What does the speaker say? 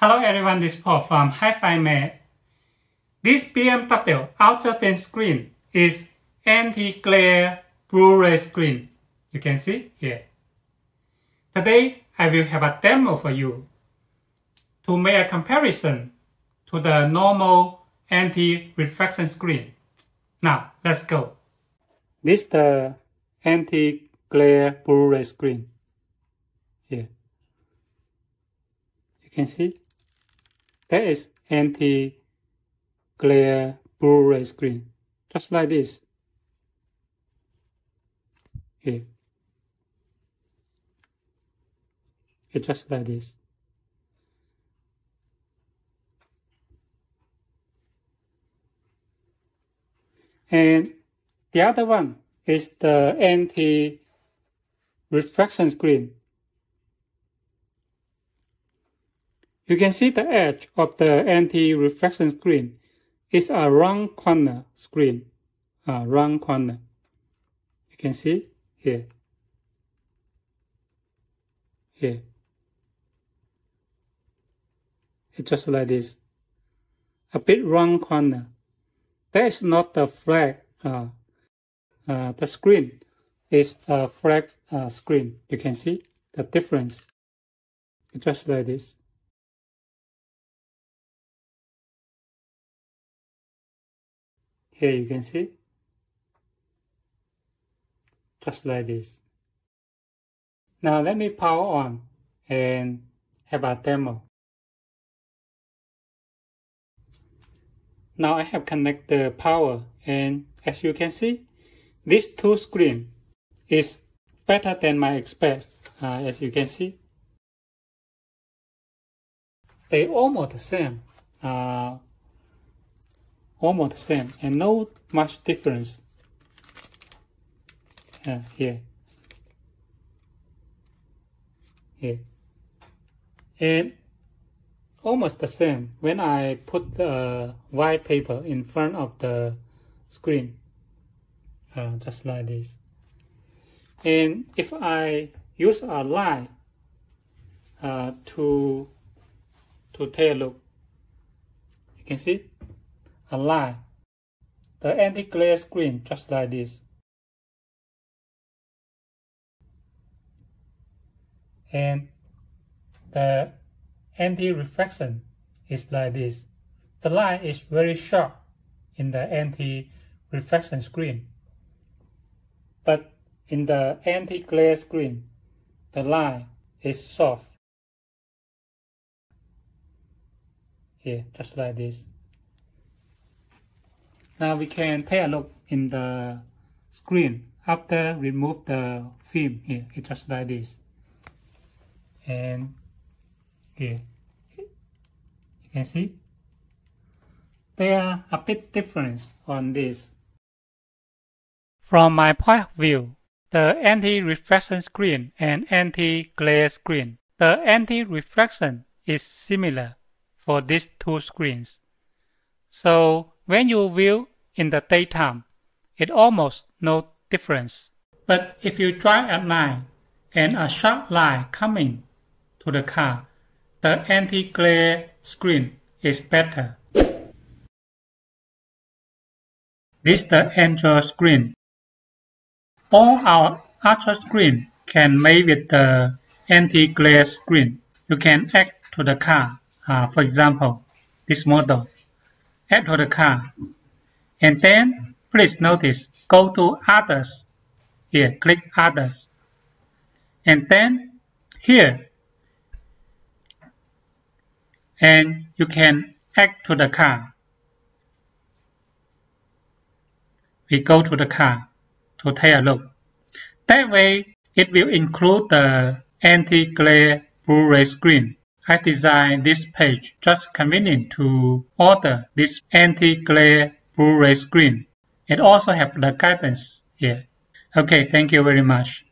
Hello everyone, this is Paul from Hifimax. This BMW ultra-thin screen is anti-glare Blue Ray screen. You can see here. Today, I will have a demo for you to make a comparison to the normal anti-reflection screen. Now, let's go. This is the anti-glare Blue Ray screen. Here. You can see that is anti-glare Blue Ray screen, just like this. Here. It's just like this. And the other one is the anti-reflection screen. You can see the edge of the anti-reflection screen It's a round corner screen, a round corner. You can see here, here. It's just like this, a bit round corner. That is not the flat, uh, uh, the screen is a flat uh, screen. You can see the difference. It's just like this. Here you can see, just like this. Now let me power on and have a demo. Now I have connected the power and as you can see, this two screen is better than my expect uh, as you can see. They almost the same. Uh, almost the same and no much difference uh, here. Here. And almost the same. When I put the white paper in front of the screen uh, just like this. And if I use a line uh, to to take a look you can see a line. The anti-glare screen just like this. And the anti-reflection is like this. The line is very sharp in the anti-reflection screen. But in the anti-glare screen, the line is soft. Here, just like this. Now we can take a look in the screen after remove the film here. It's just like this. And here, you can see there are a bit difference on this. From my point of view, the anti-reflection screen and anti-glare screen, the anti-reflection is similar for these two screens. So when you view in the daytime, it almost no difference. But if you drive at night and a sharp light coming to the car, the anti-glare screen is better. This is the Android screen. All our Ultra screen can made with the anti-glare screen. You can add to the car, uh, for example, this model add to the car. And then please notice, go to others. Here, click others. And then here, and you can add to the car. We go to the car to take a look. That way, it will include the anti-glare Blue Ray screen. I designed this page just convenient to order this anti-glare Blue Ray screen. It also have the guidance here. Okay, thank you very much.